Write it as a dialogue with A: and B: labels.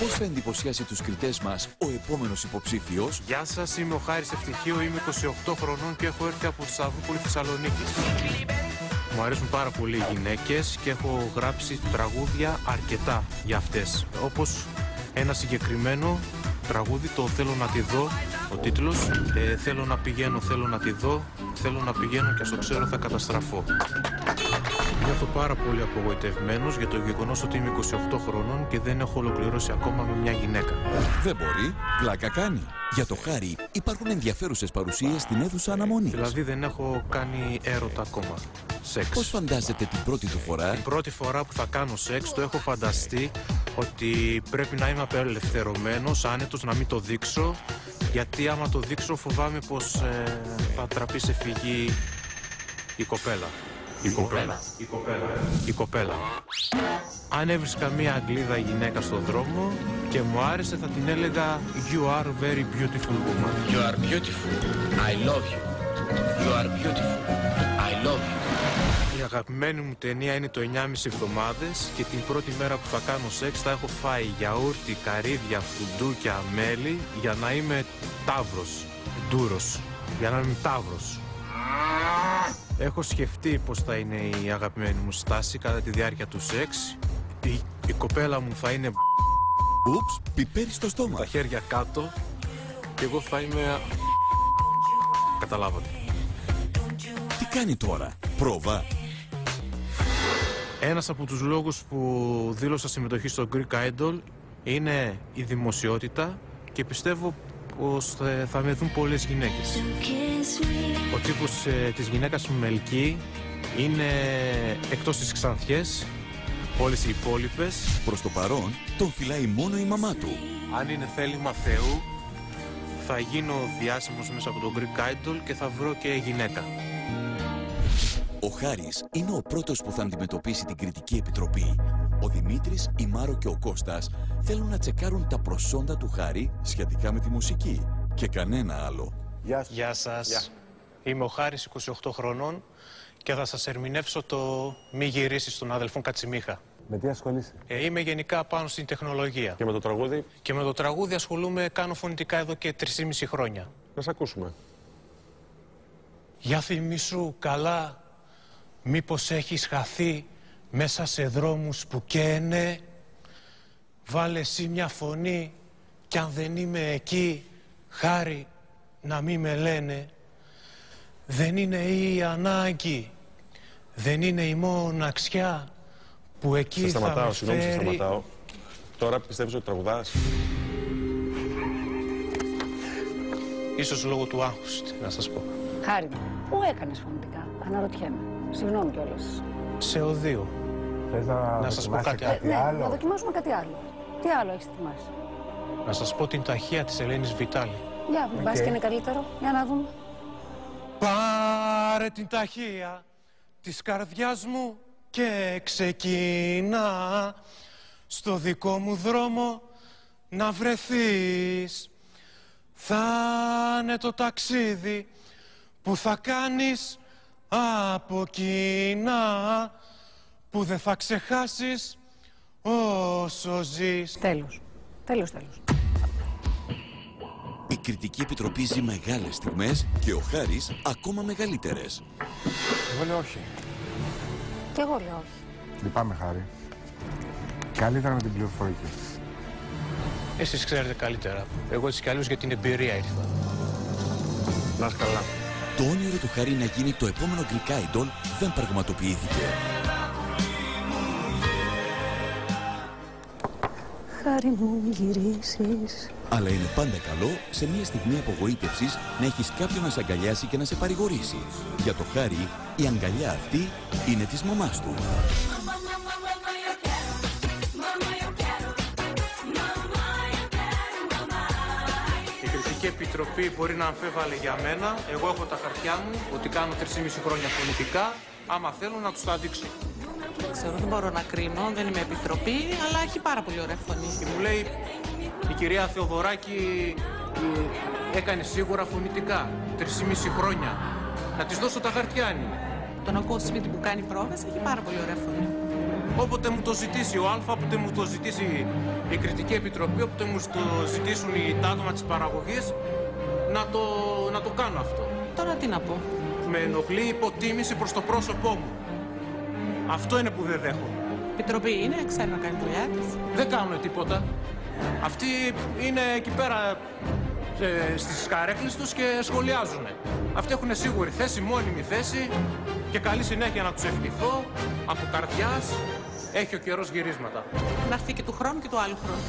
A: Πώς θα εντυπωσιάσει τους κριτές μας ο επόμενος υποψήφιος;
B: Γεια σας, είμαι ο Χάρης Ευτυχίου, είμαι 28 χρονών και έχω έρθει από τη Σταυρούπολη Θεσσαλονίκη. Μου αρέσουν πάρα πολύ οι γυναίκες και έχω γράψει τραγούδια αρκετά για αυτές. Όπως ένα συγκεκριμένο τραγούδι, το θέλω να τη δω, ο τίτλος. Ε, θέλω να πηγαίνω, θέλω να τη δω, θέλω να πηγαίνω και στο ξέρω θα καταστραφώ. Νιώθω πάρα πολύ απογοητευμένος για το γεγονός ότι είμαι 28 χρόνων και δεν έχω ολοκληρώσει ακόμα με μια γυναίκα.
A: Δεν μπορεί, πλάκα κάνει. Για το χάρη υπάρχουν ενδιαφέρουσες παρουσίες στην αίθουσα αναμονής.
B: Δηλαδή δεν έχω κάνει έρωτα ακόμα. Σεξ.
A: Πώς φαντάζεται την πρώτη του φορά;
B: Την πρώτη φορά που θα κάνω σεξ το έχω φανταστεί ότι πρέπει να είμαι απελευθερωμένος, άνετος, να μην το δείξω γιατί άμα το δείξω φοβάμαι πως ε, θα τραπεί σε φυγή η κοπέλα. Η κοπέλα. Η κοπέλα. Η κοπέλα. Αν έβρισκα μία Αγγλίδα γυναίκα στον δρόμο και μου άρεσε θα την έλεγα You are very beautiful woman.
C: You are beautiful. I love you. You are beautiful. I love you.
B: Η αγαπημένη μου ταινία είναι το 9,5 εβδομάδες και την πρώτη μέρα που θα κάνω σεξ θα έχω φάει γιαούρτι, καρύδια, φουντούκια, μέλι για να είμαι τάβρος, ντούρος, για να είμαι τάβρος. Έχω σκεφτεί πως θα είναι η αγαπημένη μου στάση κατά τη διάρκεια του σεξ. Η, η κοπέλα μου θα είναι
A: Ούψ, πιπέρι στο στόμα.
B: τα χέρια κάτω και εγώ θα είμαι... Καταλάβατε.
A: Τι κάνει τώρα, πρόβα;
B: Ένας από τους λόγους που δήλωσα συμμετοχή στο Greek Idol είναι η δημοσιότητα και πιστεύω πως θα- θα με δουν πολλές γυναίκες. Ο τύπος ε, της γυναίκας μου Μελκή είναι εκτός της Ξανθιές, όλες οι υπόλοιπες.
A: Προς το παρόν, τον φυλάει μόνο η μαμά του.
B: Αν είναι θέλημα Θεού, θα γίνω διάσημος μέσα από το Greek Idol και θα βρω και γυναίκα.
A: Ο Χάρης είναι ο πρώτος που θα αντιμετωπίσει την κριτική επιτροπή. Ο Δημήτρης, η Μάρο και ο Κώστας θέλουν να τσεκάρουν τα προσόντα του Χάρη σχετικά με τη μουσική και κανένα άλλο.
D: Γεια σου.
B: Γεια σας. Είμαι ο Χάρης, 28 χρονών και θα σας ερμηνεύσω το «Μη γυρίσεις των αδελφών Κατσιμίχα».
D: Με τι ασχολείσαι;
B: Ε, είμαι γενικά πάνω στην τεχνολογία
D: Και με το τραγούδι,
B: και με το τραγούδι ασχολούμαι, κάνω φωνητικά εδώ και 3,5 χρόνια.
D: να σε ακούσουμε.
B: Για θυμήσου καλά, μήπως έχεις χαθεί μέσα σε δρόμους που καίνε; Βάλε εσύ μια φωνή κι αν δεν είμαι εκεί, χάρη να μη με λένε. Δεν είναι η ανάγκη, δεν είναι η μοναξιά που εκεί
D: Σε
B: θα
D: σταματάω,
B: με
D: συγγνώμη, σε
B: φέρει.
D: σταματάω. Τώρα πιστεύεις ότι τραγουδάς;
B: Ίσως λόγω του άγχους, τι να σας πω.
E: Χάρη μου, πού έκανες φωνητικά, αναρωτιέμαι. Συγγνώμη κιόλας.
B: Σε οδείο.
D: Θες να,
B: Να σας πω
D: δοκιμάσεις
B: κάτι
E: Ε, ναι, να δοκιμάσουμε κάτι άλλο. Τι άλλο έχεις ετοιμάσει;
B: Να σας πω την ταχεία της Ελένης Βιτάλη.
E: Για, okay. μπας και είναι καλύτερο. Για να δούμε.
B: Πάρε την ταχεία της καρδιάς μου και ξεκίνα στο δικό μου δρόμο να βρεθείς. Θα είναι το ταξίδι που θα κάνεις από κοινά που δεν θα ξεχάσεις όσο ζεις.
E: Τέλος. Τέλος, τέλος.
A: Η κριτική επιτροπή ζει μεγάλες στιγμές και ο Χάρης ακόμα μεγαλύτερες.
F: Εγώ λέω όχι.
E: Κι εγώ λέω όχι.
F: Λυπάμαι, Χάρη. Καλύτερα με την πληροφορική.
B: Εσείς ξέρετε καλύτερα. Εγώ έτσι κι αλλιώς για την εμπειρία ήρθα.
D: Να είσαι καλά.
A: Το όνειρο του Χάρη να γίνει το επόμενο Greek Idol δεν πραγματοποιήθηκε.
E: Χάρη μου μη γυρίσεις.
A: Αλλά είναι πάντα καλό σε μια στιγμή απογοήτευσης να έχεις κάποιον να σε αγκαλιάσει και να σε παρηγορήσει. Για το Χάρη, η αγκαλιά αυτή είναι της μαμάς του.
B: Η κριτική επιτροπή μπορεί να αμφέβαλε για μένα. Εγώ έχω τα χαρτιά μου ότι κάνω 3,5 χρόνια πολιτικά. Άμα θέλουν να τους τα δείξω.
G: Ξέρω, δεν μπορώ να κρίνω, δεν είμαι επιτροπή, αλλά έχει πάρα πολύ ωραία φωνή.
B: Και μου λέει η κυρία Θεοδωράκη ε, έκανε σίγουρα φωνητικά. 3,5 χρόνια. Να της δώσω τα χαρτιά είναι.
G: Τον ακούω στο σπίτι που κάνει πρόβες, έχει πάρα πολύ ωραία φωνή.
B: Όποτε μου το ζητήσει ο Α, όποτε μου το ζητήσει η Κριτική Επιτροπή, όποτε μου το ζητήσουν οι τα άτομα της παραγωγής, να το, να το κάνω αυτό.
G: Τώρα τι να πω.
B: Με ενοχλεί η υποτίμηση προς το πρόσωπό μου. Αυτό είναι που δεν δέχομαι.
G: Επιτροπή είναι, ξέρει να κάνει δουλειά της.
B: Δεν κάνουν τίποτα. Αυτοί είναι εκεί πέρα ε, στις καρέκλες τους και σχολιάζουν. Αυτοί έχουν σίγουρη θέση, μόνιμη θέση και καλή συνέχεια να τους ευχηθώ από καρδιάς. Έχει ο καιρός γυρίσματα.
G: Να έρθει και του χρόνου και του άλλου χρόνου.